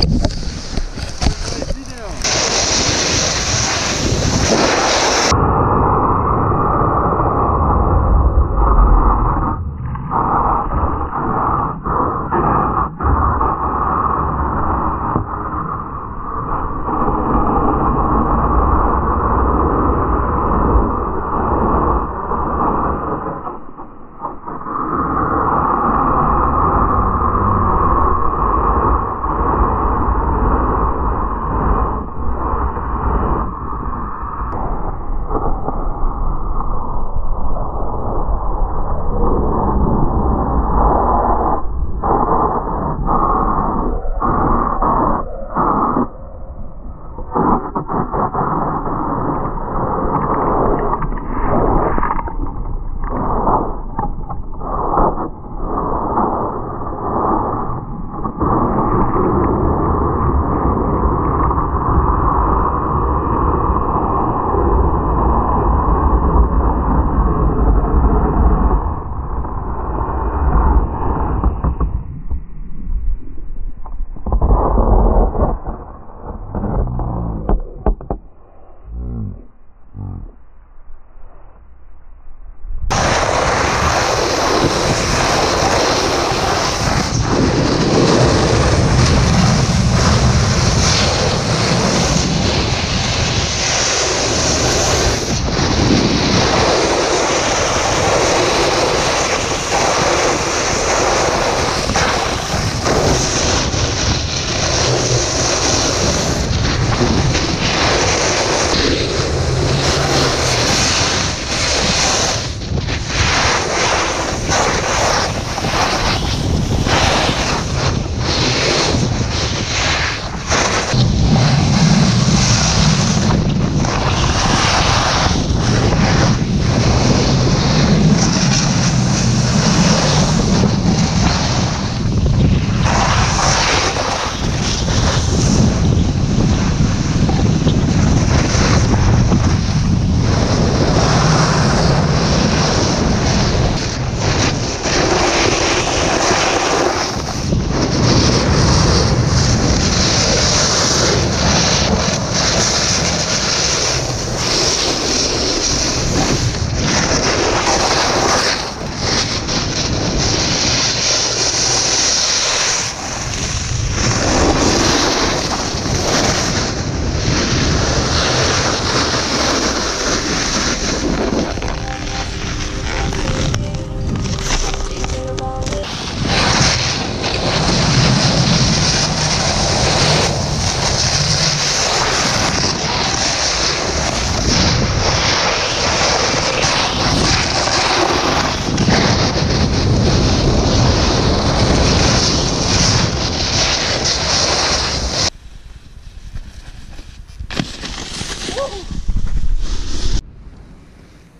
Woo!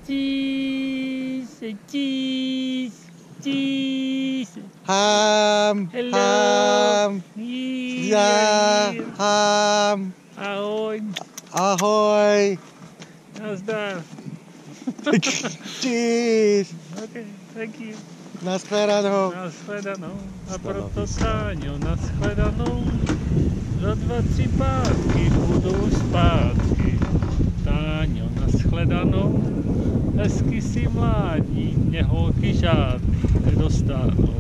Cheese, cheese, cheese. Ham, Hello. ham, Yeah. ja, ham, Ahoj. ahoj, Nazdar. cheese, Okay, thank you. nashledanou. Nashledanou. A Shledanou. proto Táňo, nashledanou. Za dva, tři pátky budou zpátky. Táňo, nashledanou. Hezky si mládí, mě holky žádný nedostanou.